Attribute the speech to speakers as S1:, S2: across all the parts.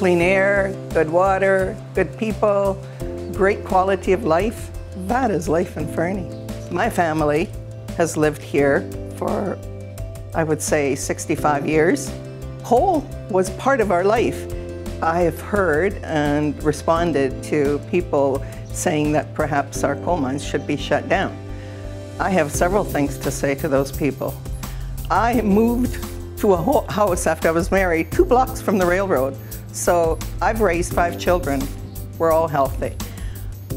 S1: clean air, good water, good people, great quality of life. That is life in Fernie. My family has lived here for, I would say, 65 years. Coal was part of our life. I have heard and responded to people saying that perhaps our coal mines should be shut down. I have several things to say to those people. I moved to a house after I was married, two blocks from the railroad. So I've raised five children. We're all healthy.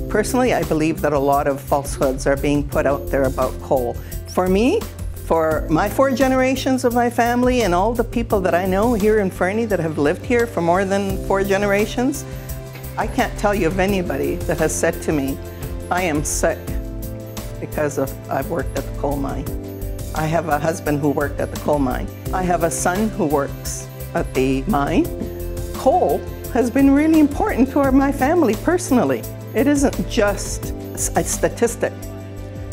S1: Personally, I believe that a lot of falsehoods are being put out there about coal. For me, for my four generations of my family and all the people that I know here in Fernie that have lived here for more than four generations, I can't tell you of anybody that has said to me, I am sick because of I've worked at the coal mine. I have a husband who worked at the coal mine. I have a son who works at the mine. Coal has been really important to my family personally. It isn't just a statistic.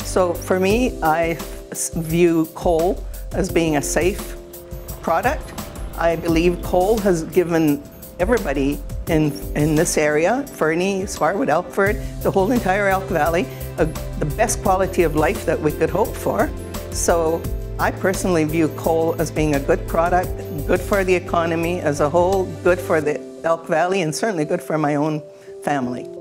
S1: So for me, I view coal as being a safe product. I believe coal has given everybody in, in this area, Fernie, Sparwood, Elkford, the whole entire Elk Valley, a, the best quality of life that we could hope for. So I personally view coal as being a good product, good for the economy as a whole, good for the Elk Valley, and certainly good for my own family.